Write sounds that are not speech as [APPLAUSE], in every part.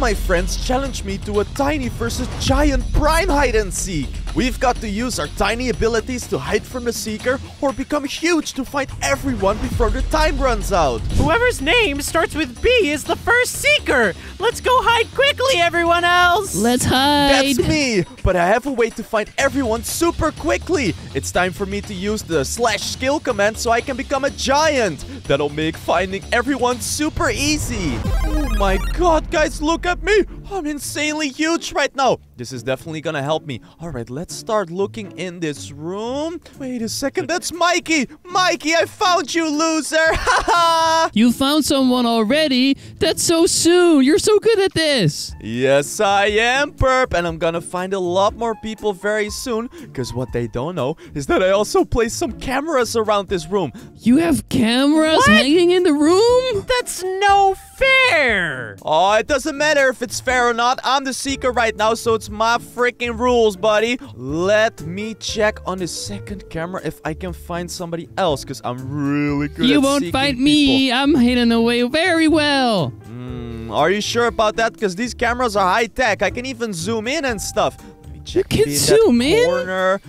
my friends challenged me to a tiny versus giant prime hide and seek. We've got to use our tiny abilities to hide from the seeker or become huge to fight everyone before the time runs out. Whoever's name starts with B is the first seeker. Let's go hide quickly, everyone else. Let's hide. That's me! But I have a way to find everyone super quickly! It's time for me to use the slash skill command so I can become a giant! That'll make finding everyone super easy! Oh my god, guys, look at me! I'm insanely huge right now! This is definitely gonna help me. Alright, let's start looking in this room. Wait a second, that's Mikey! Mikey, I found you, loser! [LAUGHS] Haha! You found someone already? That's so soon. You're so good at this. Yes, I am, Perp, and I'm gonna find a lot more people very soon. Because what they don't know is that I also placed some cameras around this room. You have cameras What? hanging in the room? That's no fair. Oh, it doesn't matter if it's fair or not. I'm the seeker right now, so it's my freaking rules, buddy. Let me check on the second camera if I can find somebody else, because I'm really good You won't find people. me. I'm hidden away very well. Hmm, are you sure about that? Because these cameras are high tech. I can even zoom in and stuff. Let me check. can maybe in zoom in? Corner.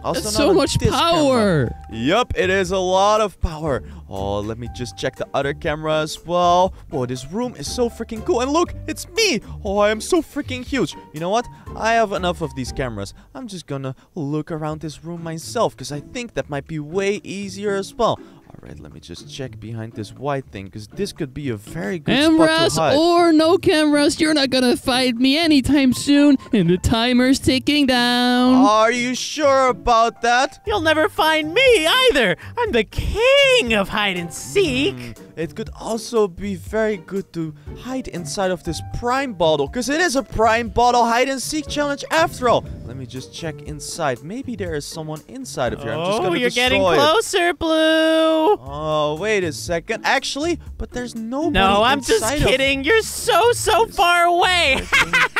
Hmm, also That's so much this camera. power. Yup, it is a lot of power. Oh, let me just check the other camera as well. Whoa, this room is so freaking cool. And look, it's me. Oh, I am so freaking huge. You know what? I have enough of these cameras. I'm just gonna look around this room myself because I think that might be way easier as well. Alright, let me just check behind this white thing because this could be a very good Cameras spot to hide. or no cameras, you're not gonna find me anytime soon. And the timer's ticking down. Are you sure about that? You'll never find me either. I'm the king of hide and seek. Hmm, It could also be very good to hide inside of this prime bottle, because it is a prime bottle hide and seek challenge after all. Let me just check inside. Maybe there is someone inside of here. I'm just Oh, gonna you're getting it. closer, Bloo. Oh, wait a second. Actually, but there's nobody No, I'm just kidding. You're so, so far away.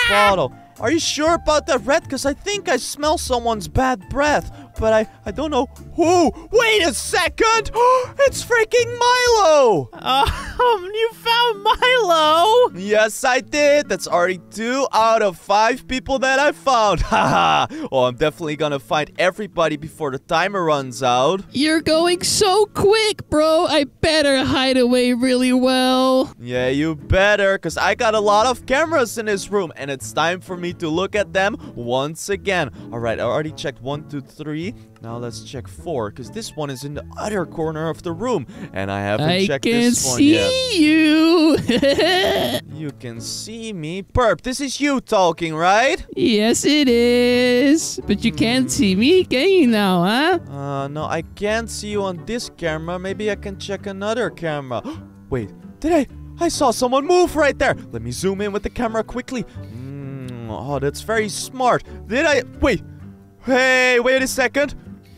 bottle. Are you sure about that, Redd? Because I think I smell someone's bad breath, but I, I don't know who. Wait a second! [GASPS] it's freaking Milo! [LAUGHS] um, you found Milo. Yes, I did. That's already two out of five people that I found. [LAUGHS] Haha. oh, I'm definitely gonna find everybody before the timer runs out. You're going so quick, bro. I better hide away really well. Yeah, you better, because I got a lot of cameras in this room, and it's time for me to look at them once again. All right, I already checked one, two, three. Now let's check four, because this one is in the other corner of the room, and I haven't I checked can this one yet. I see you. [LAUGHS] You can see me. Perp, this is you talking, right? yes, it is. But you can't see me, can you now, huh? Uh, no, I can't see you on this camera. Maybe I can check another camera. [GASPS] Wait, did I? I saw someone move right there. Let me zoom in with the camera quickly. Mm, oh, that's very smart. Did I? Wait. Hey, wait a second.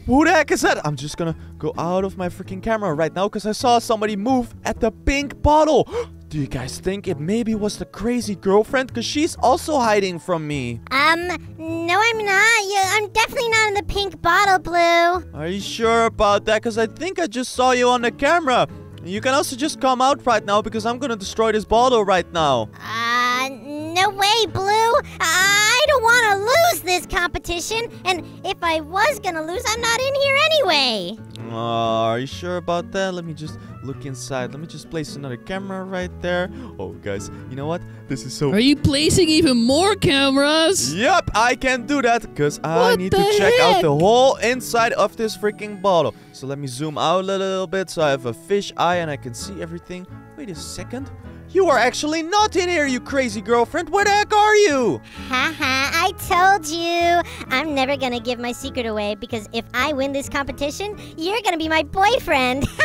Who the heck is that? I'm just gonna go out of my freaking camera right now because I saw somebody move at the pink bottle. [GASPS] Do you guys think it maybe was the crazy girlfriend? Because she's also hiding from me. Um, no, I'm not. You, I'm definitely not in the pink bottle, Bloo. Are you sure about that? Because I think I just saw you on the camera. You can also just come out right now because I'm gonna destroy this bottle right now. Uh, no way, Bloo. I don't want to lose this competition. And if I was gonna lose, I'm not in here anyway. Uh, are you sure about that? Let me just look inside. Let me just place another camera right there. Oh, guys, you know what? This is so Are you placing even more cameras? Yep, I can do that because I need to check out the whole inside of this freaking bottle. So let me zoom out a little bit so I have a fish eye and I can see everything. Wait a second. You are actually not in here, you crazy girlfriend. Where the heck are you? Haha, I told you. I'm never gonna give my secret away because if I win this competition, you're gonna be my boyfriend. [LAUGHS]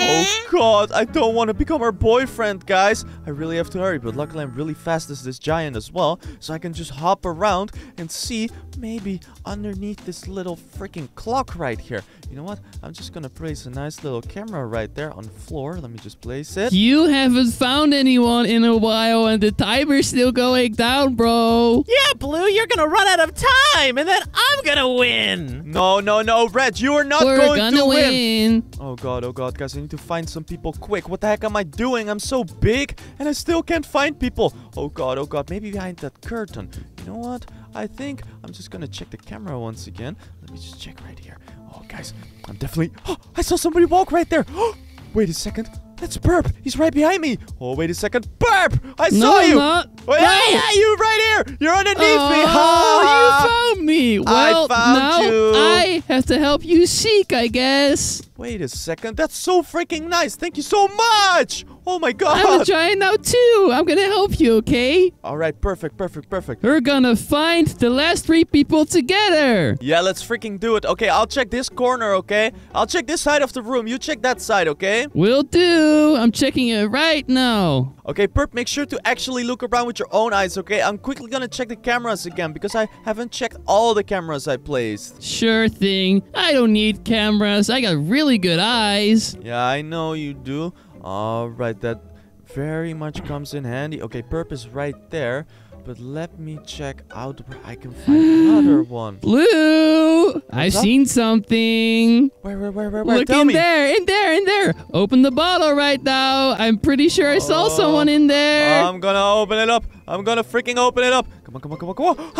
Oh god, I don't want to become her boyfriend, guys. I really have to hurry, but luckily I'm really fast as this giant as well, so I can just hop around and see maybe underneath this little freaking clock right here. You know what? I'm just gonna place a nice little camera right there on the floor. Let me just place it. You haven't found anyone in a while and the timer's still going down, bro. Yeah, Bloo, you're gonna run out of time, and then I'm gonna win. No, no, no, Redd, you are not We're going gonna to win. win. Oh god, oh god, guys, I need to find some people quick. What the heck am I doing? I'm so big and I still can't find people. Oh god, oh god, maybe behind that curtain. You know what? I think I'm just gonna check the camera once again. Let me just check right here. Oh guys, I'm definitely. Oh, [GASPS] I saw somebody walk right there. [GASPS] Wait a second. That's Burp. He's right behind me. Oh, wait a second. Burp! I No, saw I'm you. not. Oh, yeah, No. yeah, you right here. You're underneath me. Oh, you found me. I Well, found now you. I have to help you seek, I guess. Wait a second. That's so freaking nice. Thank you so much. Oh my god. I'm a giant now too. I'm gonna help you, okay? All right, perfect, perfect, perfect. We're gonna find the last three people together. Yeah, let's freaking do it. Okay, I'll check this corner, okay? I'll check this side of the room. You check that side, okay? Will do. I'm checking it right now. Okay, Perp, make sure to actually look around with your own eyes, okay? I'm quickly gonna check the cameras again because I haven't checked all the cameras I placed. Sure thing. I don't need cameras. I got really good eyes. Yeah, I know you do. All right, that very much comes in handy. Okay, purpose right there. But let me check out where I can find another [GASPS] one. Bloo, I've up? seen something. Where, where, where, where, where? Look Tell in me. there, in there, in there. Open the bottle right now. I'm pretty sure I saw Oh, someone in there. I'm gonna open it up. I'm gonna freaking open it up. Come on, come on, come on, come on.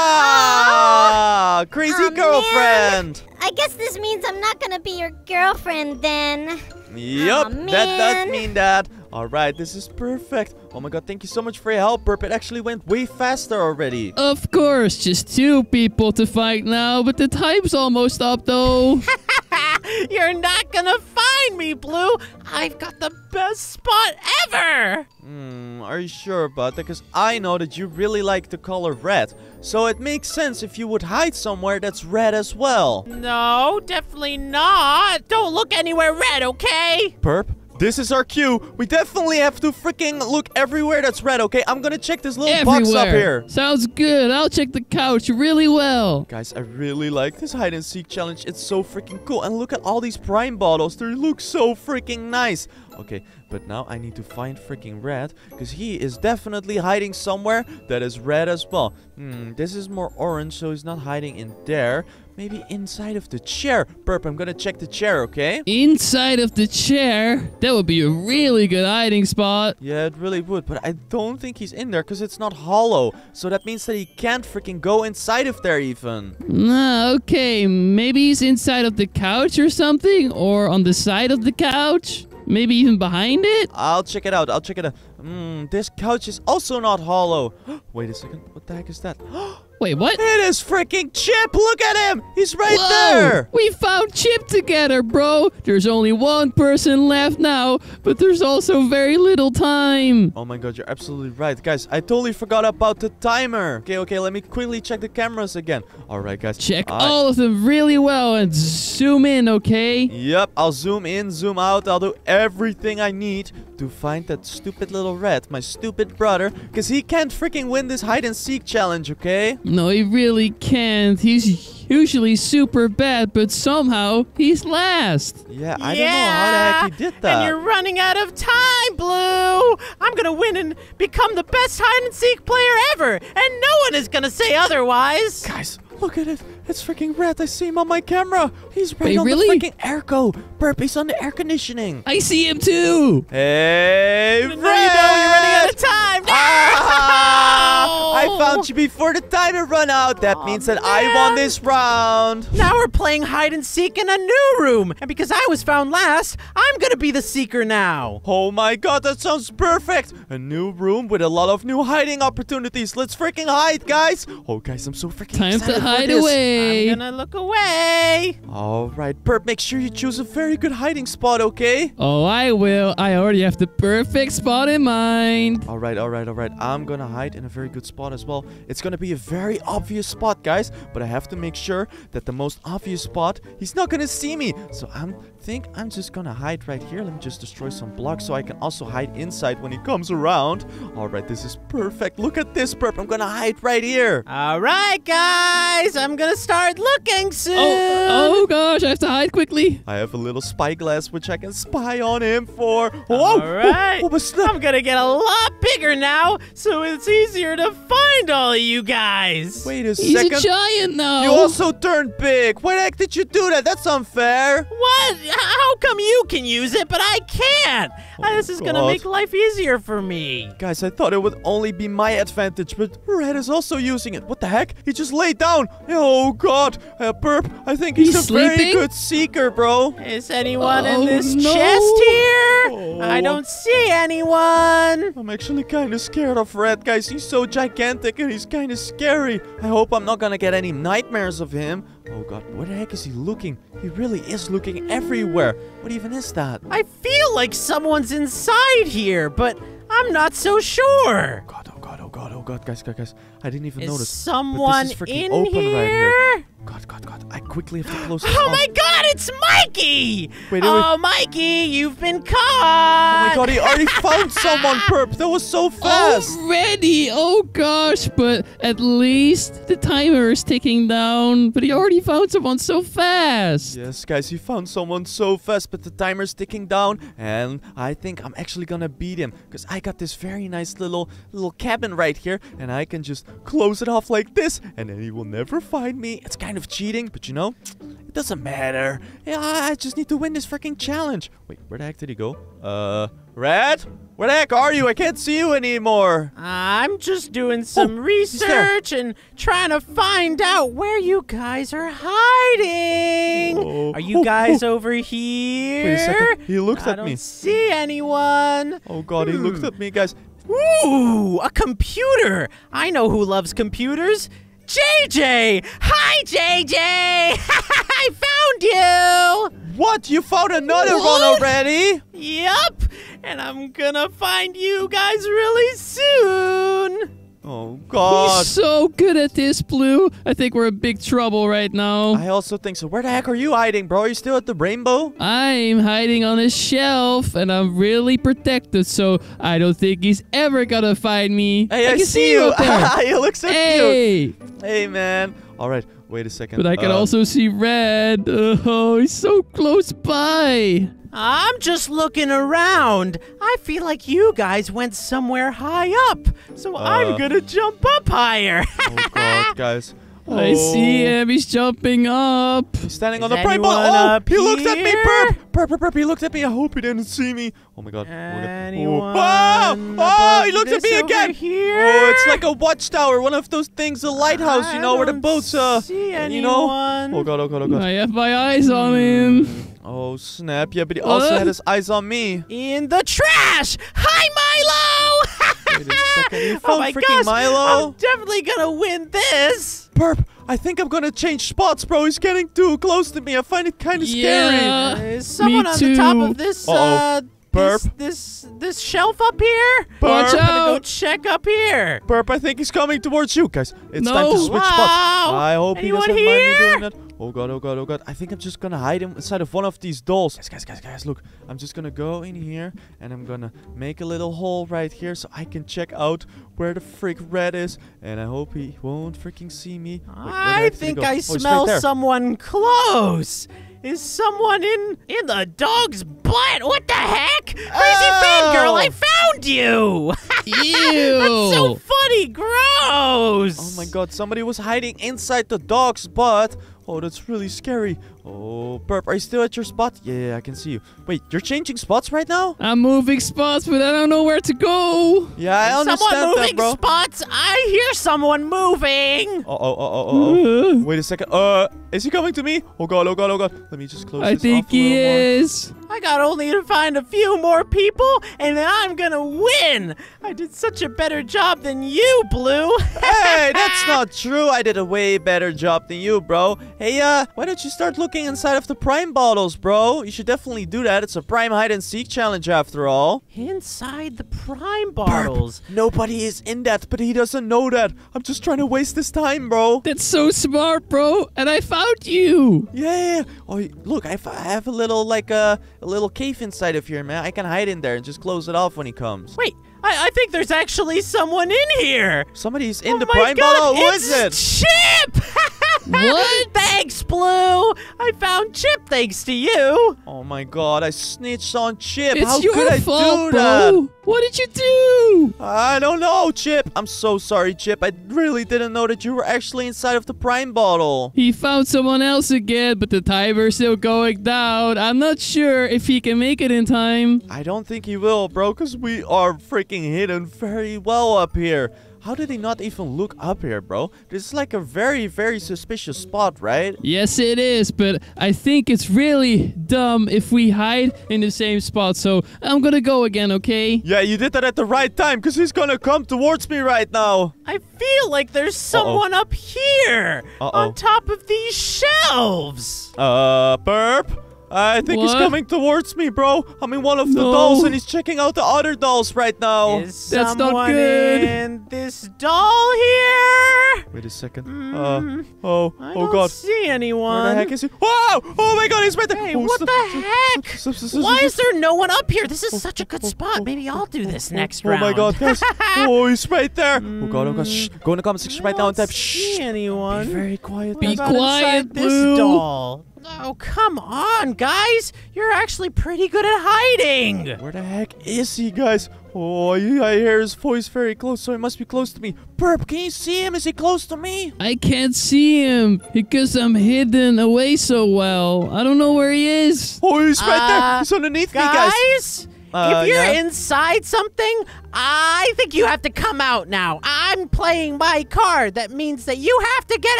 Ah! Crazy Aw, man. girlfriend. I guess this means I'm not gonna be your girlfriend then. Yup, Aw, that does mean that. All right, this is perfect. Oh my god, thank you so much for your help, Burp. It actually went way faster already. Of course, just two people to fight now, but the time's almost up though. [LAUGHS] You're not gonna find me, Bloo. I've got the best spot ever. Hmm, are you sure about that? Because I know that you really like the color red. So it makes sense if you would hide somewhere that's red as well. No, definitely not. Don't look anywhere red, okay? Perp, this is our cue. We definitely have to freaking look everywhere that's red, okay? I'm gonna check this little box up Everywhere. here. Sounds good. I'll check the couch really well. Guys, I really like this hide and seek challenge. It's so freaking cool. And look at all these prime bottles. They look so freaking nice. Okay, but now I need to find freaking red because he is definitely hiding somewhere that is red as well. Hmm, this is more orange, so he's not hiding in there. Maybe inside of the chair. Burp, I'm gonna check the chair, okay? Inside of the chair, that would be a really good hiding spot. Yeah, it really would, but I don't think he's in there because it's not hollow. So that means that he can't freaking go inside of there even. Nah, okay, maybe he's inside of the couch or something, or on the side of the couch. Maybe even behind it. I'll check it out. I'll check it out. Hmm, this couch is also not hollow. [GASPS] Wait a second. What the heck is that? [GASPS] Wait, what? It is freaking Chip! Look at him! He's right Whoa! there! We found Chip together, bro. There's only one person left now, but there's also very little time. Oh my god, you're absolutely right. Guys, I totally forgot about the timer. Okay, okay, let me quickly check the cameras again. Alright, guys. Check I- all of them really well and zoom in, okay? Yep, I'll zoom in, zoom out. I'll do everything I need to find that stupid little rat, my stupid brother, because he can't freaking win this hide and seek challenge, okay? No, he really can't. He's usually super bad, but somehow he's last. Yeah, I don't know how the heck he did that. And you're running out of time, Bloo. I'm gonna win and become the best hide and seek player ever, and no one is gonna say otherwise. Guys, look at it. It's freaking red. I see him on my camera. He's right Wait, on really? the freaking airco. Burp, he's on the air conditioning. I see him too. Hey, No, you don't. You're running out of time. No! Ah! [LAUGHS] I found you before the timer run out. That Aw, means that I won this round. Now we're playing hide and seek in a new room, and because I was found last, I'm gonna be the seeker now. Oh my god, that sounds perfect. A new room with a lot of new hiding opportunities. Let's freaking hide, guys. Oh, guys, I'm so freaking Time to hide away. I'm gonna look away. All right, Perp, make sure you choose a very good hiding spot, okay? Oh, I will. I already have the perfect spot in mind. All right, all right, all right. I'm gonna hide in a very good spot as well. It's gonna be a very obvious spot, guys. But I have to make sure that the most obvious spot, he's not gonna see me. So I'm think I'm just gonna hide right here. Let me just destroy some blocks so I can also hide inside when he comes around. All right, this is perfect. Look at this, Perp. I'm gonna hide right here. All right, guys, I'm gonna start looking oh, soon. Oh, oh gosh, I have to hide quickly. I have a little spy glass which I can spy on him for. Oh, All right. But snap. I'm gonna get a lot bigger now, so it's easier to find all of you guys. Wait a He's second. a giant now. You also turned big. Why the heck did you do that? That's unfair. What? How come you can use it, but I can't? Uh, this is gonna make life easier for me. Guys, I thought it would only be my advantage, but Redd is also using it. What the heck? He just laid down. Oh, God. Uh, Burp, I think he's, He's a very good seeker, bro. Is anyone Oh, in this no. chest here? Oh. I don't see anyone. I'm actually kind of scared of Redd, guys. He's so gigantic and he's kind of scary. I hope I'm not gonna get any nightmares of him. Oh, God. Where the heck is he looking? He really is looking everywhere. What even is that? I feel like someone's inside here, but I'm not so sure. God, oh, God, oh, God, oh, God. Guys, guys, guys. I didn't even Is notice. someone but this is freaking in open here? right here. God, God, God. I quickly have to close this Oh off. my god, it's Mikey! Wait, wait, oh, Mikey, you've been caught! Oh my god, he already [LAUGHS] found someone, Perp. That was so fast. Already? Oh gosh, but at least the timer is ticking down. But he already found someone so fast. Yes, guys, he found someone so fast, but the timer's ticking down, and I think I'm actually gonna beat him because I got this very nice little little cabin right here, and I can just close it off like this, and then he will never find me. It's kind of cheating, but you know, it doesn't matter. Yeah, I I just need to win this freaking challenge. Wait, where the heck did he go? Uh, Redd, where the heck are you? I can't see you anymore. I'm just doing some there. research and trying to find out where you guys are hiding. Oh. Are you Oh, guys oh. over here? Wait a second. He looked I at don't me. see anyone. Oh god, he looked at me, guys. Ooh, a computer. I know who loves computers. JJ! Hi, JJ! [LAUGHS] I found you! What? You found another one already? Yup! And I'm gonna find you guys really soon! Oh god. He's so good at this, Bloo. I think we're in big trouble right now. I also think so. Where the heck are you hiding, bro? Are you still at the rainbow? I'm hiding on a shelf and I'm really protected, so I don't think he's ever gonna find me. Hey, I, can see you you. [LAUGHS] you look so cute. hey! Hey, man. All right, wait a second. But I can Uh, also see red. [LAUGHS] Oh, he's so close by. I'm just looking around. I feel like you guys went somewhere high up, so Uh. I'm gonna jump up higher. [LAUGHS] Oh god, guys. I see Oh. him. He's jumping up. He's standing on the rainbow. anyone Oh, up he looked at me. here? Burp, burp, burp, burp. He looked at me. I hope he didn't see me. Oh my god. Oh. Anyone Oh, oh, he looked at me again. Here? Oh, it's like a watchtower, one of those things, a lighthouse, you know, where the don't boats, uh, see you know. anyone. Oh god, oh god, oh god. I have my eyes on him. Oh snap! Yeah, but he also Uh? had his eyes on me. In the trash! Hi, Milo! [LAUGHS] Wait a second. You oh my freaking gosh! Milo? I'm definitely gonna win this! Burp! I think I'm gonna change spots, bro. He's getting too close to me. I find it kind of scary. Yeah. Is someone on the top too. of this, Uh-oh. uh, Burp. this, this, this shelf up here? Watch Burp. I'm gonna go check up here. Burp, I think he's coming towards you, guys. It's time to No. switch spots. I hope Anyone he doesn't mind me doing that. Oh god, oh god, oh god. I think I'm just gonna hide him inside of one of these dolls. Guys, guys, guys, guys, look. I'm just gonna go in here and I'm gonna make a little hole right here so I can check out where the freak red is. And I hope he won't freaking see me. Wait, I heck did he think? I Oh, he's right smell someone close. Is someone in in the dog's butt? What the heck? Crazy oh. fangirl, I found you. Ew. [LAUGHS] That's so funny. Gross. Oh my god, somebody was hiding inside the dog's butt. Oh, that's really scary. Oh, Burp, are you still at your spot? Yeah, yeah, I can see you. Wait, you're changing spots right now? I'm moving spots, but I don't know where to go. Yeah, I Someone understand moving that, bro. Someone moving spots. I hear someone moving. Oh, oh, oh, oh, oh, oh. Uh, Wait a second. Uh, is he coming to me? Oh god, oh god, oh god. Let me just close I this think off a he is. more. Is. I got only to find a few more people, and then I'm gonna win. I did such a better job than you, Bloo. Hey, [LAUGHS] that's not true. I did a way better job than you, bro. Hey, uh, why don't you start looking inside of the prime bottles, bro. You should definitely do that. It's a prime hide and seek challenge after all. Inside the prime bottles. Nobody is in that, but he doesn't know that. I'm just trying to waste his time, bro. That's so smart, bro. And I found you. Yeah. Oh, look, I, f- I have a little like uh, a little cave inside of here, man. I can hide in there and just close it off when he comes. Wait, I, I think there's actually someone in here. Somebody's in oh the my prime God, bottle. Who it's is it? Chip! [LAUGHS] What? [LAUGHS] Thanks, Bloo. I found Chip thanks to you. Oh my god, I snitched on Chip. It's How your could I do that? bro. What did you do? I don't know, Chip. I'm so sorry, Chip. I really didn't know that you were actually inside of the prime bottle. He found someone else again, but the timer's still going down. I'm not sure if he can make it in time. I don't think he will, bro, because we are freaking hidden very well up here. How did they not even look up here, bro? This is like a very, very suspicious spot, right? Yes, it is, but I think it's really dumb if we hide in the same spot. So I'm gonna go again, okay? Yeah, you did that at the right time, because he's gonna come towards me right now. I feel like there's someone up here Uh-oh. on top of these shelves. Uh, Burp? I think he's coming towards me, bro. I'm in one of the dolls, and he's checking out the other dolls right now. Is That's not someone good. in this doll here? Wait a second. Mm, uh, oh, I oh don't god. see anyone. Where the heck is he? Whoa! Oh my god, he's right there! Hey, Oh, what the heck? Why is there no one up here? This is such a good oh, spot. oh, Maybe I'll do this oh, next oh my god, guys. [LAUGHS] oh, he's right there. Oh god, oh god. Shh. Go in the comment section I right now and don't type see shh. anyone. Be very quiet. Be quiet, inside this Bloo. doll? Oh, come on, guys. You're actually pretty good at hiding. Where the heck is he, guys? Oh, yeah, I hear his voice very close, so he must be close to me. Burp, can you see him? Is he close to me? I can't see him because I'm hidden away so well. I don't know where he is. Oh, he's right Uh, there. He's underneath me, guys. Guys, Uh, if you're yeah? inside something, I think you have to come out now. I'm playing my card. That means that you have to get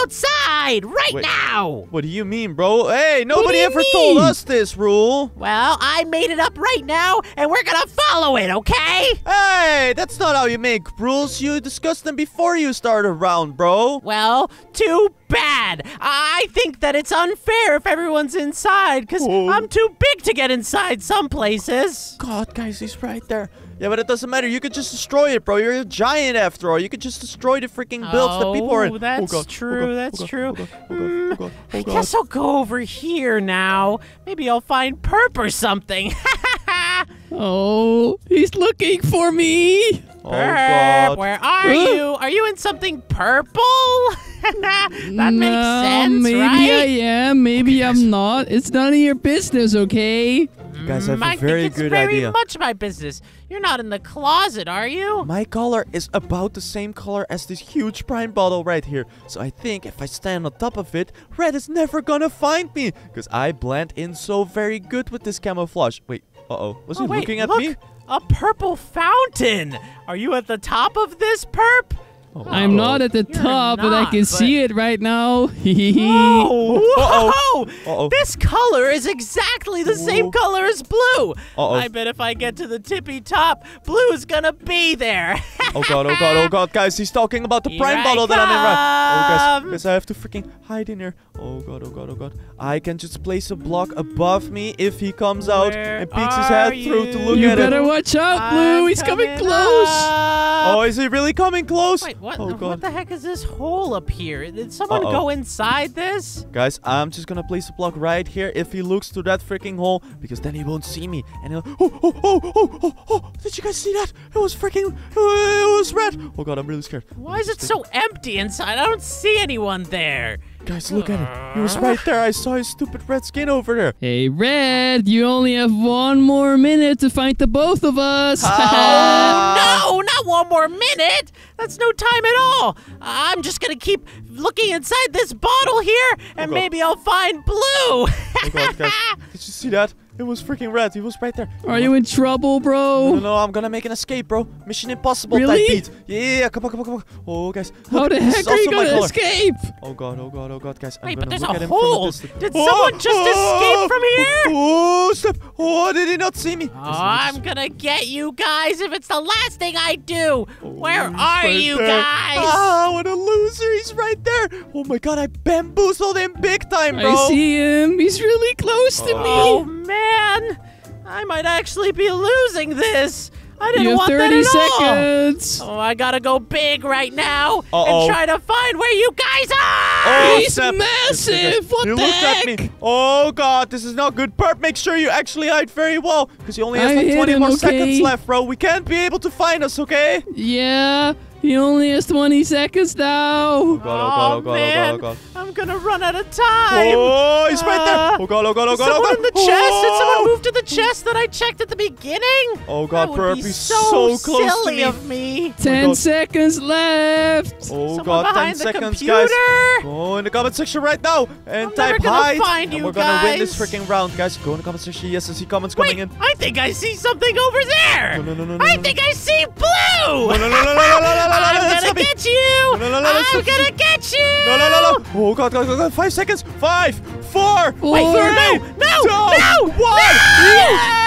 outside right Wait. now. What do you mean, bro? Hey, nobody ever told us this rule. Well, I made it up right now, and we're gonna follow it, okay? Hey, that's not how you make rules. You discuss them before you start a round, bro. Well, too bad. I think that it's unfair if everyone's inside, because. I'm too big to get inside some places. God, guys, he's right there. Yeah, but it doesn't matter. You could just destroy it, bro. You're a giant after all. You could just destroy the freaking builds that people are in. Oh, that's oh God, true, Oh God, that's oh true. Oh oh oh oh I guess I'll go over here now. Maybe I'll find Perp or something. [LAUGHS] Oh, he's looking for me. Oh, Perp, God. where are Huh? you? Are you in something purple? [LAUGHS] that makes No, sense, maybe right? I am. Maybe I'm not. It's none of your business, okay? You guys have I a very think it's good very idea. much my business. You're not in the closet, are you? My color is about the same color as this huge prime bottle right here. So I think if I stand on top of it, Redd is never gonna find me. Because I blend in so very good with this camouflage. Wait, uh-oh. Was Oh, he wait, looking at look, me? A purple fountain. Are you at the top of this perp? Oh, I'm not at the You're top, but I can but- see it right now. [LAUGHS] Oh, [LAUGHS] Uh-oh. whoa! Uh-oh. This color is exactly the same color as blue. Uh-oh. I bet if I get to the tippy top, blue is gonna be there. [LAUGHS] Oh god, oh god, oh god, guys, he's talking about the prime I bottle that I'm in right. Oh guys, come. guys, I have to freaking hide in here. Oh god, oh god, oh god. I can just place a block above me if he comes out and peeks his are head through to look you at it. You better watch out, Bloo. I'm He's coming coming close. up. Oh, is he really coming close? Wait, what? Oh What the heck is this hole up here? Did someone Uh-oh. go inside this? Guys, I'm just gonna place a block right here if he looks through that freaking hole because then he won't see me and he'll oh oh oh oh oh oh did you guys see that? It was freaking it was red. Oh god, I'm really scared. Why is it so empty inside? I don't see anyone there. Guys, look at it. He was right there. I saw his stupid red skin over there. Hey, Redd, you only have one more minute to fight the both of us. Oh, [LAUGHS] no, not one more minute. That's no time at all. I'm just going to keep looking inside this bottle here, oh, and God. maybe I'll find blue. Oh god, guys. [LAUGHS] Did you see that? It was freaking red. He was right there. Are you in trouble, No, bro? no, I'm gonna make an escape, bro. Mission impossible Really? type beat. Yeah, yeah, yeah, come on, come on, come on. Oh, guys. How the heck are you gonna escape? Oh god, oh god, oh god, guys. I'm gonna but there's look a at him from hole. distance. Did someone just escape from here? Oh, stop. Oh, did he not see me? Oh, I'm gonna get you guys if it's the last thing I do. Where Oh, he's are right you there. guys? Ah, what a loser. He's he's right there. Oh my god, I bamboozled him big time, bro. I see him. He's really close to me. Oh me. Man, I might actually be losing this. I didn't You have want 30 that at all. seconds. Oh, I gotta go big right now Uh-oh. and try to find where you guys are. Oh, He's snap. massive. What he the looked heck? at me. Oh god, this is not good. Perp, make sure you actually hide very well, because he only has I like 20 him, more okay? seconds left, bro. We can't be able to find us, okay? Yeah, he only has 20 seconds now. Oh god, oh god, oh god, man. oh god, oh god. I'm gonna run out of time. Oh, he's right Uh, there. Oh god, oh god, oh Is god, oh someone god. in the chest? Did Oh! someone move to the chest that I checked at the beginning? Oh god, that would Perp, be he's so, so close to silly me. of me. 10 God. seconds left. Oh Someone god, 10 the seconds, computer. guys. Go in the comment section right now and I'm type never hide. find and we're gonna win this freaking round, guys. Go in the comment section. Yes, I see comments Wait, coming in. I think I see something over there. No, no, no, no, no, I no. think I see blue. No, no, no, no, no, no, no, no, no, no, I'm gonna get you. No, no, no, no, I'm gonna get you. No, no, no, no. Oh god, god, god, god. Five seconds. Five, four, Wait, three, no, no, two, no, one. Yay!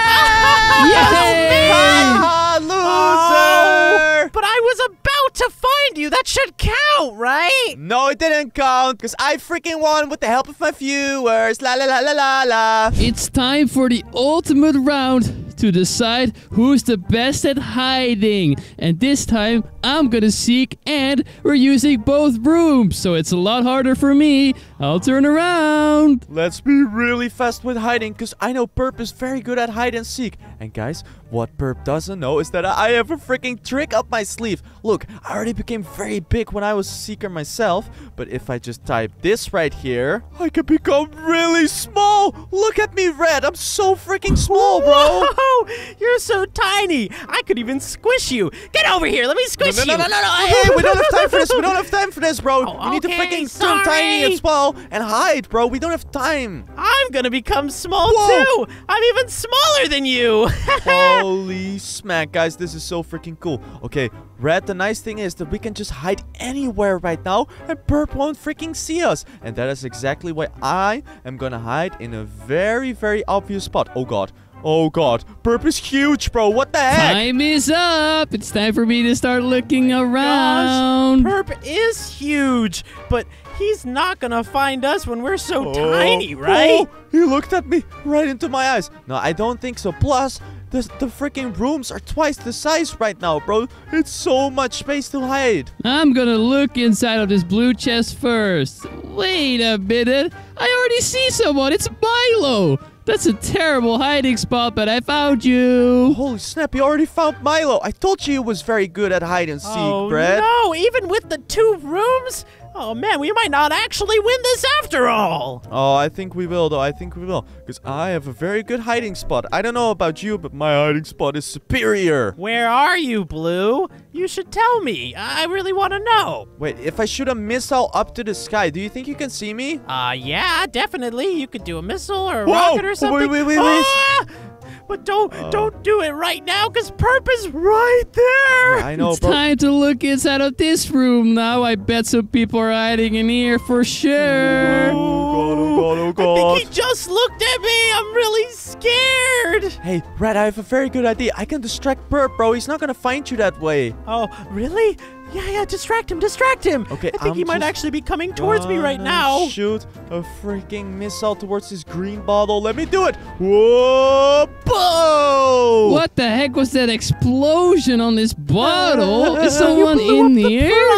Ah, loser! Oh, but I was about to find you. That should count, right? No, it didn't count because I freaking won with the help of my viewers. La la la la la la. It's time for the ultimate round to decide who's the best at hiding. And this time, I'm gonna seek and we're using both rooms, so it's a lot harder for me. I'll turn around. Let's be really fast with hiding because I know Perp is very good at hide and seek. And guys, what Burp doesn't know is that I have a freaking trick up my sleeve. Look, I already became very big when I was a seeker myself. But if I just type this right here, I can become really small. Look at me, Redd. I'm so freaking small, bro. [LAUGHS] Whoa, you're so tiny. I could even squish you. Get over here. Let me No, squish no, no, you. no, no, no. Hey, we don't have time for this. We don't have time for this, bro. Oh, we need to freaking turn tiny and small and hide, bro. We don't have time. I'm gonna become small Whoa. too. I'm even smaller than you. [LAUGHS] Holy smack, guys, this is so freaking cool. Okay, Redd, the nice thing is that we can just hide anywhere right now and Burp won't freaking see us. And that is exactly why I am gonna hide in a very, very obvious spot. Oh god. Oh god. Burp is huge, bro. What the heck? Time is up. It's time for me to start looking oh around. Perp is huge, but he's not gonna find us when we're so Oh, tiny, oh, right? oh, he looked at me right into my eyes. No, I don't think so. Plus, the, the freaking rooms are twice the size right now, bro. It's so much space to hide. I'm gonna look inside of this blue chest first. Wait a minute. I already see someone. It's Milo. That's a terrible hiding spot, but I found you. Holy snap, you already found Milo. I told you he was very good at hide and seek, oh Brad. no! Even with the two rooms, oh man, we might not actually win this after all. Oh, I think we will, though. I think we will. Because I have a very good hiding spot. I don't know about you, but my hiding spot is superior. Where are you, Bloo? You should tell me. I really want to know. Wait, if I shoot a missile up to the sky, do you think you can see me? Uh, yeah, definitely. You could do a missile or a Whoa! rocket or Wait, something. wait, wait, wait. Ah! But don't oh. don't do it right now, cause Perp is right there. I know, it's bro. time to look inside of this room now. I bet some people are hiding in here for sure. Oh, God, oh, God, oh, god! I think he just looked at me. I'm really scared. Hey, Redd, I have a very good idea. I can distract Burp, bro. He's not gonna find you that way. Oh, really? Yeah, yeah. Distract him. Distract him. Okay, I think I'm he might actually be coming towards me right now. Shoot a freaking missile towards this green bottle. Let me do it. Whoa! Boom! What the heck was that explosion on this bottle? [LAUGHS] Is You someone blew in up the here?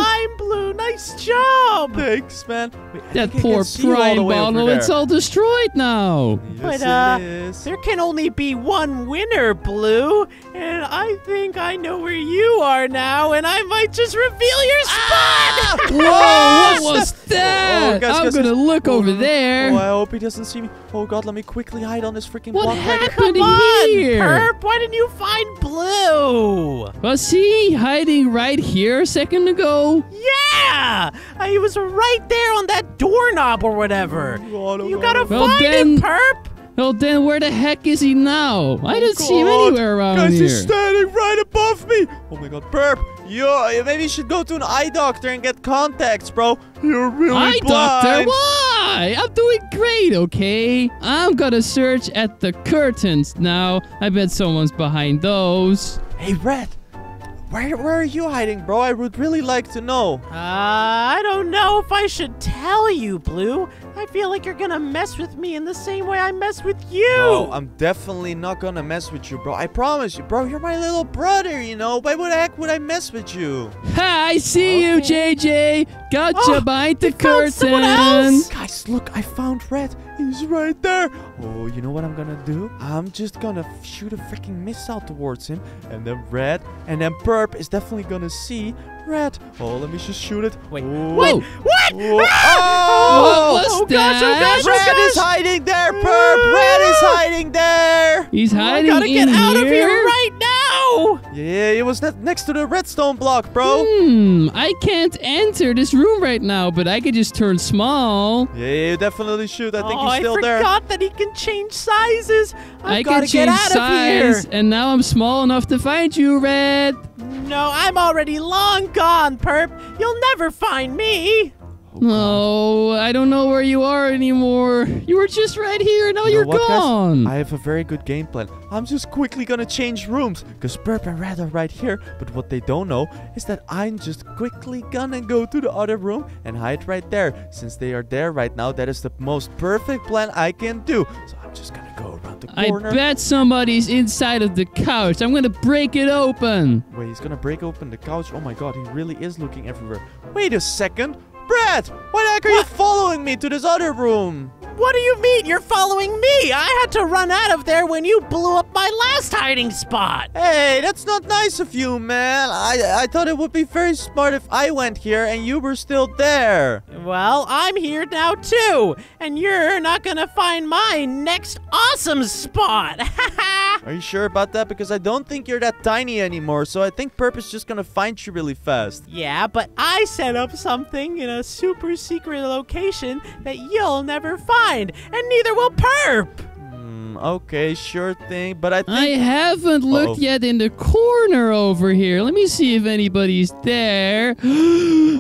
Prime Bloo. Nice job. Thanks, man. Wait, That poor can see you all prime the way over bottle, there. it's all destroyed now. Yes, But, uh, is. There can only be one winner, Bloo, and I think I know where you are now, and I might just reveal your spot. Whoa, what [LAUGHS] was Oh, oh, that? Oh, guys, I'm guys, gonna guys. look Oh, over there. Oh, I hope he doesn't see me. Oh god, let me quickly hide on this freaking What block here. happened here? Perp. Why didn't you find Bloo? Was he hiding right here a second ago? Yeah, he was right there on that doorknob or whatever. Oh You gotta oh Well, find then- him, Perp. Well, then where the heck is he now? I oh, don't see him anywhere around Guys, here. he's standing right above me. Oh my god, Burp. Yo, maybe you should go to an eye doctor and get contacts, bro. You're really Eye blind. doctor, why? I'm doing great, okay? I'm gonna search at the curtains now. I bet someone's behind those. Hey, Redd. Where, where are you hiding, bro? I would really like to know. Uh, I don't know if I should tell you, Bloo. I feel like you're gonna mess with me in the same way I mess with you. No, I'm definitely not gonna mess with you, bro. I promise you, bro. You're my little brother, you know. Why would the heck would I mess with you? Ha, [LAUGHS] I see you, JJ. Gotcha Oh, behind the you found someone curtain. else? Guys, look, I found Redd. He's right there. Oh, you know what I'm gonna do? I'm just gonna shoot a freaking missile towards him. And then Redd, and then Perp is definitely gonna see Redd. Oh, let me just shoot it. Wait, ah! Oh. what? What? Oh, What was Oh, gosh, oh, that? gosh, oh, Redd is hiding there, Perp. Redd is ah! hiding there. He's oh, I hiding gotta in get out of here here. right now. Yeah, it was ne- next to the redstone block, bro. Hmm, I can't enter this room right now, but I could just turn small. Yeah, you definitely should. I think oh, he's still there. I there. forgot that he can change sizes. I've I gotta can get change out size, of and now I'm small enough to find you, Redd. No, I'm already long gone, Perp. You'll never find me. Oh, no, oh, I don't know where you are anymore. You were just right here, now You you're what, guys? gone. I have a very good game plan. I'm just quickly gonna change rooms, because Burp and Redd are right here. But what they don't know is that I'm just quickly gonna go to the other room and hide right there. Since they are there right now, that is the most perfect plan I can do. So I'm just gonna go around the corner. I bet somebody's inside of the couch. I'm gonna break it open. Wait, he's gonna break open the couch. Oh my god, he really is looking everywhere. Wait a second. Brad, why the heck are you following me to this other room? What do you mean you're following me? I had to run out of there when you blew up my last hiding spot. Hey, that's not nice of you, man. I I thought it would be very smart if I went here and you were still there. Well, I'm here now too, and you're not gonna find my next awesome spot. [LAUGHS] Are you sure about that? Because I don't think you're that tiny anymore, so I think Perp is just gonna find you really fast. yeah, but I set up something in a super secret location that you'll never find, and neither will Perp. Hmm, okay, sure thing, but I think... I haven't looked Uh-oh. yet in the corner over here. Let me see if anybody's there. [GASPS]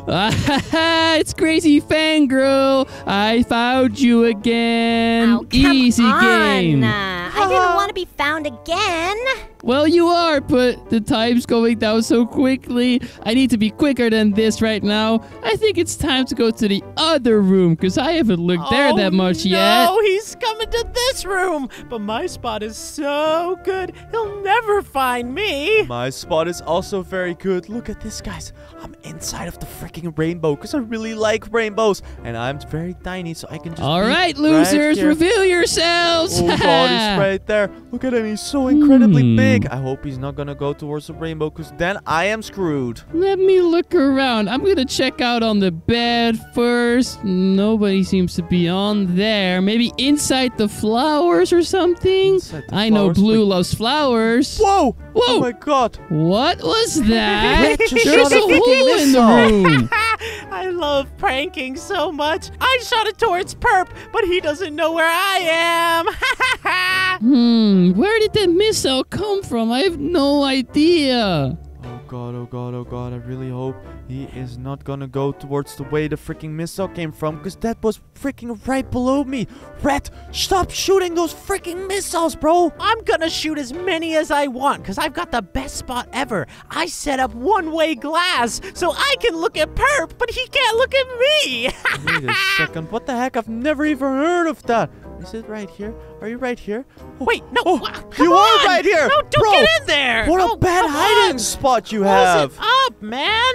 it's Crazy Fangirl. I found you again. Oh, come Easy on. game. Uh, I didn't want to be found again. Well, you are, but the time's going down so quickly. I need to be quicker than this right now. I think it's time to go to the other room because I haven't looked there oh, that much no, yet. Oh, he's coming to this room, but my spot is so good, he'll never find me. My spot is also very good. Look at this, guys. I'm inside of the freaking rainbow because I really like rainbows. And I'm very tiny, so I can just All be right, losers, reveal yourselves. Oh god, he's [LAUGHS] right there. Look at him, he's so incredibly Hmm. big. I hope he's not gonna go towards the rainbow, because then I am screwed. Let me look around. I'm gonna check out on the bed first. Nobody seems to be on there. Maybe inside the flowers or something. The I know? Bloo Wait. loves flowers. Whoa! Whoa! Oh my god! What was [LAUGHS] that? There's a a hole in the room. [LAUGHS] I love pranking so much. I shot it towards Perp, but he doesn't know where I am. [LAUGHS] Hmm, where did that missile come from? I have no idea. Oh god, oh god, oh god, I really hope he is not gonna go towards the way the freaking missile came from, because that was freaking right below me. Redd, stop shooting those freaking missiles, bro! I'm gonna shoot as many as I want because I've got the best spot ever. I set up one way glass so I can look at Perp, but he can't look at me. [LAUGHS] Wait a second, what the heck? I've never even heard of that. Is it right here? Are you right here? Oh, Wait, no, oh, you on. are right here! No, don't bro, get in there. What a Oh, bad hiding on. spot you Close have! it up, man.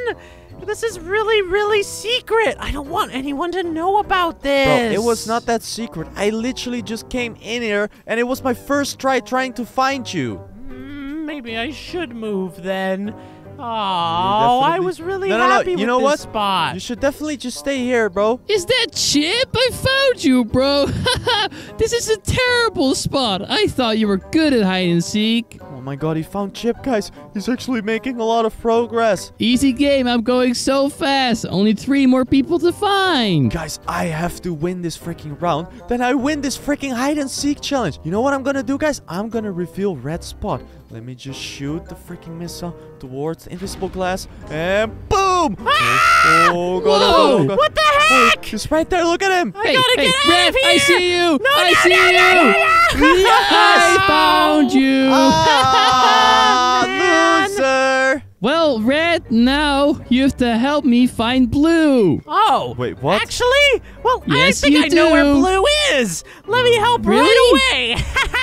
This is really, really secret. I don't want anyone to know about this. Bro, it was not that secret. I literally just came in here and it was my first try trying to find you. Mm, Maybe I should move then. Oh, I was really No, no, no, happy you with know this what? spot. You should definitely just stay here, bro. Is that Chip? I found you, bro. [LAUGHS] this is a terrible spot. I thought you were good at hide and seek. Oh my god, he found Chip, guys. He's actually making a lot of progress. Easy game. I'm going so fast. Only three more people to find. Guys, I have to win this freaking round. Then I win this freaking hide and seek challenge. You know what I'm gonna do, guys? I'm gonna reveal red spot. Let me just shoot the freaking missile towards the invisible glass. And boom! Oh, oh god, oh god, oh god. What the Oh, heck? he's right there. Look at him. hey, gotta hey, get out Redd, of I see you. No, I no, see no, you. no, no, [LAUGHS] no. I found you. [LAUGHS] Ah, loser. Well, Redd, now you have to help me find Bloo. Oh. Wait, what? Actually? Well, Yes, I think you I know where. Bloo is. Let me help Really? right away. [LAUGHS]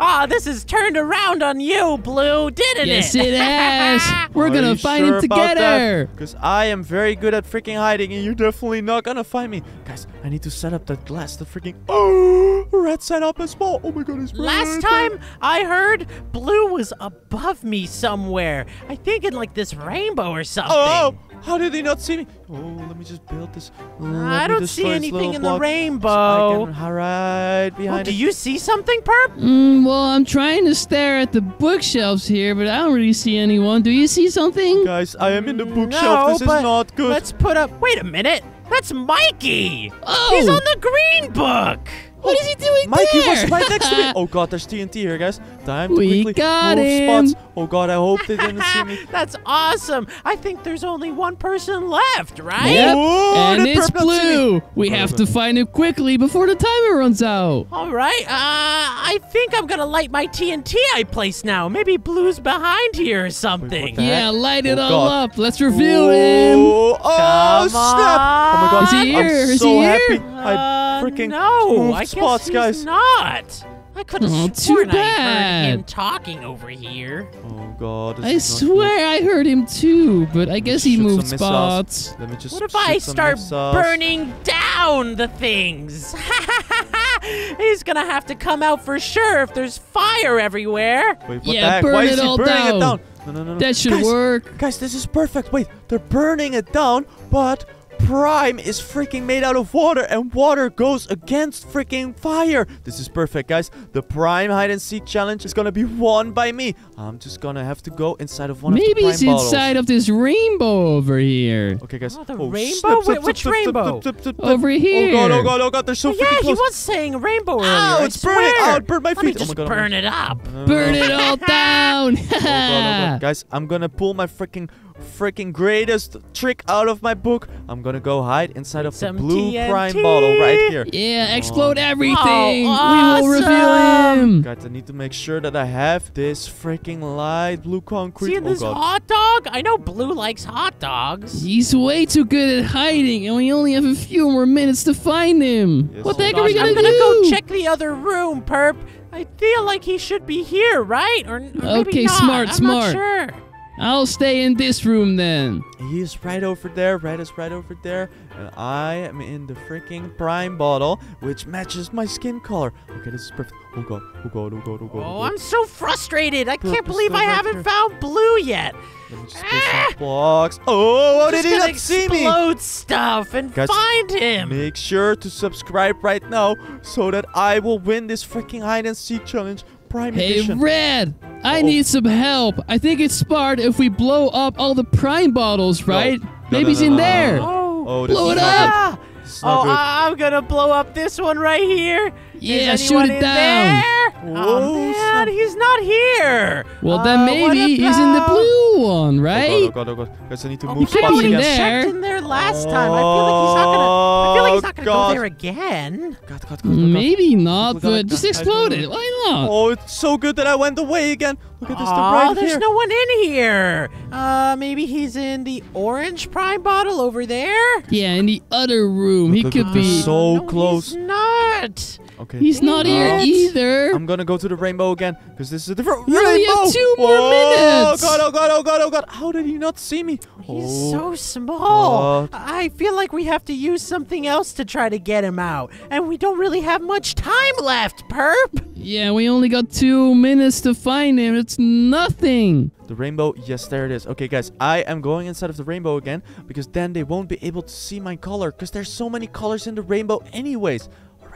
Ah, this has turned around on you, Bloo, didn't Yes, it? it has. [LAUGHS] We're gonna find sure him together. Because I am very good at freaking hiding, and you're definitely not gonna find me. Guys, I need to set up that glass. The freaking oh, [GASPS] red set up as well. Oh my goodness. Last time I heard, Bloo was above me somewhere. I think in like this rainbow or something. Oh, how did they not see me? Oh, let me just build this. Let I don't see anything in the block so I rainbow. can hide Oh, behind do it. you see something, Perp? Mm, well, I'm trying to stare at the bookshelves here, but I don't really see anyone. Do you see something? Guys, I am in the bookshelf. No, this is not good. Let's put up. Wait a minute. That's Mikey. Oh, He's on the green book. What is he doing Mikey there? was right next to me. [LAUGHS] Oh god, there's TNT here, guys. Time to We quickly got move him. spots. Oh god, I hope they didn't see me. [LAUGHS] That's awesome. I think there's only one person left, right? Yep, Oh, and did it's Perp not see me? Bloo. We have to find him quickly before the timer runs out. All right. Uh, I think I'm gonna light my TNT I placed now. Maybe Bloo's behind here or something. the heck? Yeah, light it Oh, all God. up. Let's reveal him. Oh, Come snap! Oh my god, Is he here? I'm Is so he here? happy. I Uh, Uh, freaking no. moved I spots, guess guys. he's not. I could have Oh, too sworn I heard bad. him talking over here. Oh god, I is not swear I heard him too, but I guess he moved spots. good. Let me just What if I start missiles. burning down the things? [LAUGHS] He's gonna have to come out for sure if there's fire everywhere. Wait, what Yeah, the heck? burn Why it is he all burning down. it down? No, no, no, no. That should guys, work. Guys, this is perfect. Wait, they're burning it down, but Prime is freaking made out of water, and water goes against freaking fire. This is perfect, guys. The Prime hide and seek challenge is gonna be won by me. I'm just gonna have to go inside of one of the Maybe Prime it's bottles. inside of this rainbow over here. Okay, guys. Oh, the snip, rainbow? snip, Wait, snip, which snip, snip, rainbow? snip, snip, snip. Over here. Oh god, oh god, oh god, they're so oh, yeah, freaking he was saying rainbow earlier. Oh, Ow, I it's burning. swear. Ow, it burned my Let me feet. Oh just my god, oh my burn it up. No, no, Burn it all down. [LAUGHS] Oh god, oh god. Guys, I'm gonna pull my freaking freaking greatest trick out of my book. I'm gonna go hide inside of the Some blue TNT. prime bottle right here. yeah, explode Oh. everything. Oh, We will reveal him. Guys, I need to make sure that I have this freaking light blue concrete. See oh this god. hot dog? I know Bloo likes hot dogs. He's way too good at hiding, and we only have a few more minutes to find him. Yes. what oh, the Oh heck are we gonna I'm gonna go check the other room, Perp. I feel like he should be here, right? Or, or maybe Okay, not. smart, I'm smart. Not sure. I'll stay in this room then. He is right over there. Redd is right over there. And I am in the freaking prime bottle, which matches my skin color. Okay, this is perfect. Oh god, oh god, oh god, oh god. Oh, oh. I'm so frustrated. I can't believe I haven't found Bloo yet. Let me just place some blocks. Oh, how did Just he not see me? explode stuff and Guys, find him. Make sure to subscribe right now so that I will win this freaking hide and seek challenge prime Hey, edition. Redd, I Uh-oh. need oh. some help. I think it's smart if we blow up all the prime bottles, right? No, Maybe no, it's no, in no, no, there. Oh, Oh, oh Blow it up. Good. This is not Oh. I- I'm gonna blow up this one right here. Yeah, Is shoot it down. There? Whoa, Oh man, he's not here. Well, Uh, then what maybe he's in the blue one, right? Oh god, oh god, oh god. Guys, I need to Oh, move could spots be in again. there. checked in there last time. I feel like he's not gonna. I feel like he's not gonna God. go there again. God, God, God, God, God. Maybe not, Look at but that. just I- I explode feel- it. Why not? Oh, it's so good that I went away again. Look at this, they're Oh, right there's here. no one in here. Uh, maybe he's in the orange prime bottle over there. Yeah, in the other room. He Look, could look, they're be. so no, close. He's not. Okay. He's not here What? either. I'm gonna go to the rainbow again because this is a different You only rainbow. have two more oh, minutes. Oh god! Oh god! Oh god! Oh god! How did he not see me? He's oh. so small. God. I feel like we have to use something else to try to get him out. And we don't really have much time left, Perp. Yeah, we only got two minutes to find him. It's nothing. The rainbow, yes, there it is. Okay, guys, I am going inside of the rainbow again because then they won't be able to see my color because there's so many colors in the rainbow anyways.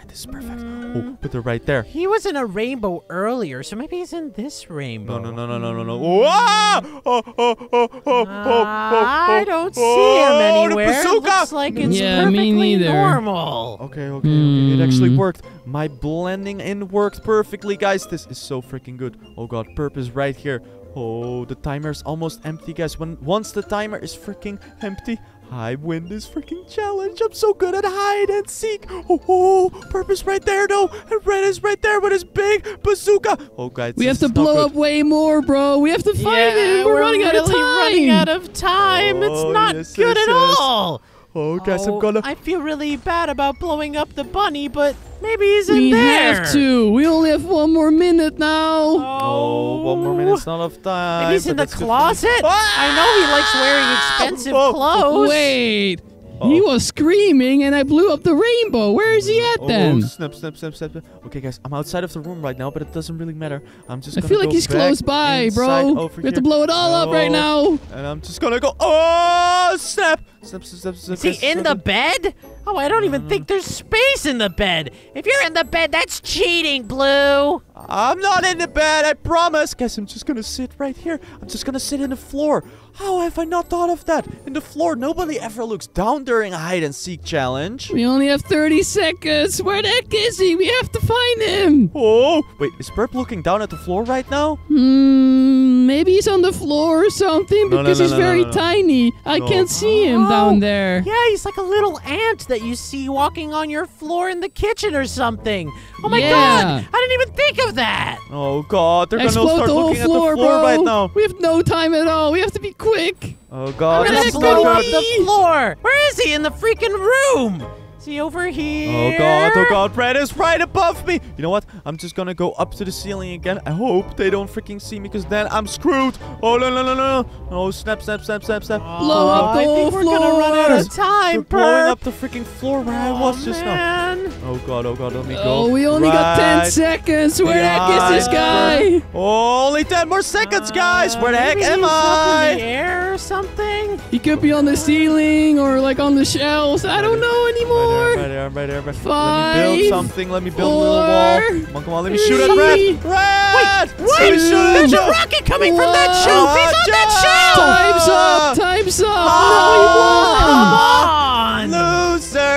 All right, this is perfect. Oh, but they're right there. He was in a rainbow earlier, so maybe he's in this rainbow. No, no, no, no, no, no, no. Ah! Oh, oh, oh, oh, oh, oh, I oh, don't see oh, him anywhere. It bazooka! looks like it's Yeah, perfectly neither. normal. Okay, okay, okay. It actually Hmm. worked. My blending in worked perfectly, guys. This is so freaking good. Oh god, Perp is right here. Oh, the timer's almost empty, guys. When once the timer is freaking empty, I win this freaking challenge. I'm so good at hide and seek. Oh, oh, oh purpose right there, No, And Redd is right there with his big bazooka. Oh, guys. We have to blow good. up way more, bro. We have to find yeah, him. We're, running out of time. running out of time. it's Oh, not yes, good yes, at yes. all. Oh, guys, I'm Oh, gonna. I feel really bad about blowing up the bunny, but maybe he's in we there. have to. We only have one more minute now. Oh, one more minute's not enough time. Maybe he's in the that's good for me. closet. I know he likes wearing expensive Oh, clothes. Wait. He was screaming and I blew up the rainbow. Where is he at Oh, then? snap, snap, snap, snap. snap. Okay, guys, I'm outside of the room right now, but it doesn't really matter. I'm just I gonna feel like go he's close by, bro. over We have to blow it all up right Oh, now. And I'm just gonna go. Oh, snap! Snap, snap, snap, snap. Is he snap, in the bed? Oh, I don't even think there's space in the bed. If you're in the bed, that's cheating, Bloo. I'm not in the bed, I promise. Guess I'm just gonna sit right here. I'm just gonna sit in the floor. How have I not thought of that? In the floor, nobody ever looks down during a hide and seek challenge. We only have 30 seconds. Where the heck is he? We have to find him. Oh, wait, is Burp looking down at the floor right now? Hmm, maybe he's on the floor or something No, no, because no, he's no, no, very no, no. tiny. I No. can't see him Oh, down there. Yeah, he's like a little ant that you see walking on your floor in the kitchen or something. Oh my Yeah. god, I didn't even think of that. Oh god, they're gonna start the looking floor, at the floor bro. right now. We have no time at all. We have to be quick. Oh god, I'm gonna is blow up the floor. Where is he in the freaking room? Is he over here? Oh god, oh god, Redd is right above me. You know what? I'm just gonna go up to the ceiling again. I hope they don't freaking see me because then I'm screwed. Oh no no no no. Oh snap snap snap snap snap. Blow oh, up the I whole think we're gonna run out of time, They're blowing up the freaking floor where I was oh, just now. Oh god, oh god, let me go. Oh, we only got 10 seconds. Where the heck is this guy? Oh, only 10 more seconds, guys. Where the heck am Up in the I? air or something. [LAUGHS] He could be on the ceiling or like on the shelves. I don't know Right anymore. right there, right there, right there. Let me build something. Let me build a little wall. Come on, come on. Let me shoot at Redd. Redd! Wait, Let me shoot at there's a rocket coming from that shelf. He's on that shelf. Time's up. Time's up. Ah! no, he won. Come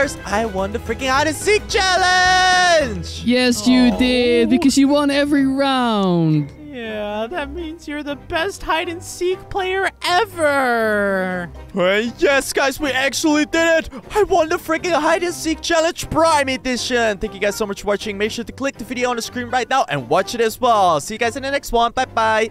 on. Losers! I won the freaking hide and seek challenge! Yes, you did because you won every round. Yeah, that means you're the best hide and seek player ever. Hey, yes, guys, we actually did it! I won the freaking hide and seek challenge Prime Edition! Thank you guys so much for watching. Make sure to click the video on the screen right now and watch it as well. See you guys in the next one. Bye bye.